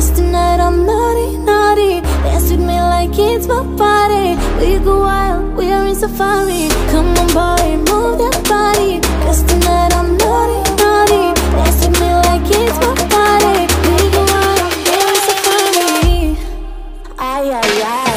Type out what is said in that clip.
Cause tonight I'm naughty, naughty. Dance with me like it's my party. We go wild, we are in safari. Come on boy, move that body. Cause tonight I'm naughty, naughty. Dance with me like it's my party. We go wild, we are in safari. Ay, ay, ay.